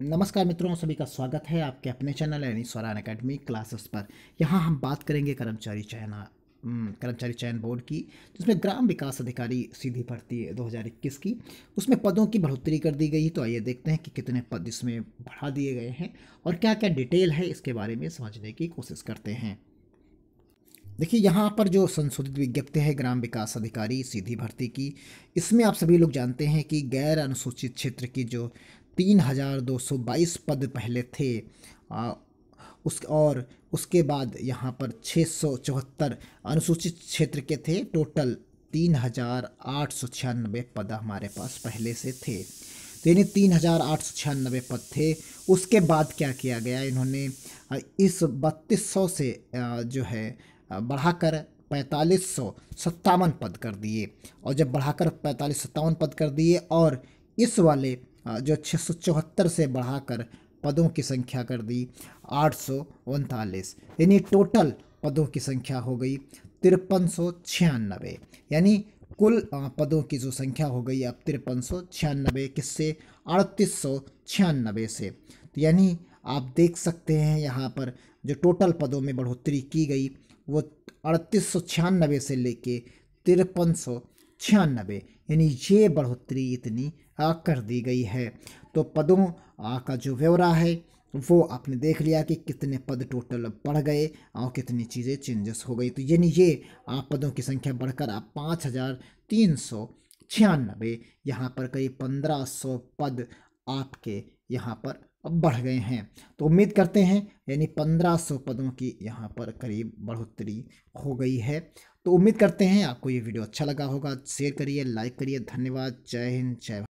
नमस्कार मित्रों, सभी का स्वागत है आपके अपने चैनल यानी स्वरान अकेडमी क्लासेस पर। यहाँ हम बात करेंगे कर्मचारी चयन कर्मचारी चयन बोर्ड की, जिसमें ग्राम विकास अधिकारी सीधी भर्ती 2021 की, उसमें पदों की बढ़ोतरी कर दी गई तो आइए देखते हैं कि कितने पद इसमें बढ़ा दिए गए हैं और क्या क्या डिटेल है इसके बारे में समझने की कोशिश करते हैं। देखिए, यहाँ पर जो संशोधित विज्ञप्ति है ग्राम विकास अधिकारी सीधी भर्ती की, इसमें आप सभी लोग जानते हैं कि गैर अनुसूचित क्षेत्र की जो तीन हज़ार दो सौ बाईस पद पहले थे। उस, और उसके बाद यहाँ पर छः सौ चौहत्तर अनुसूचित क्षेत्र के थे। टोटल तीन हज़ार आठ सौ छियानबे पद हमारे पास पहले से थे। तो यानी तीन हज़ार आठ सौ छियानबे पद थे। उसके बाद क्या किया गया इन्होंने? इस बत्तीस सौ से जो है बढ़ाकर पैंतालीस सौ सत्तावन पद कर दिए। और जब बढ़ाकर पैंतालीस सत्तावन पद कर दिए और इस वाले जो छः सौ चौहत्तर से बढ़ाकर पदों की संख्या कर दी। आठ सौ उनतालीस, यानी टोटल पदों की संख्या हो गई तिरपन सौ यानी कुल पदों की जो संख्या हो गई अब तिरपन सौ छियानबे, किससे? अड़तीस सौ छियानबे से। तो यानी आप देख सकते हैं यहाँ पर जो टोटल पदों में बढ़ोतरी की गई, वो अड़तीस सौ छियानबे से लेके तिरपन सौ छियानबे। यानी ये बढ़ोतरी इतनी कर दी गई है। तो पदों का जो ब्यौरा है, वो आपने देख लिया कि कितने पद टोटल बढ़ गए और कितनी चीज़ें चेंजेस हो गई। तो यानी ये आप पदों की संख्या बढ़कर आप पाँच हज़ार तीन सौ छियानबे, यहाँ पर करीब पंद्रह सौ पद आपके यहाँ पर बढ़ गए हैं। तो उम्मीद करते हैं, यानी पंद्रह सौ पदों की यहाँ पर करीब बढ़ोतरी हो गई है। तो उम्मीद करते हैं, आपको ये वीडियो अच्छा लगा होगा। शेयर करिए लाइक करिए। धन्यवाद। जय हिंद, जय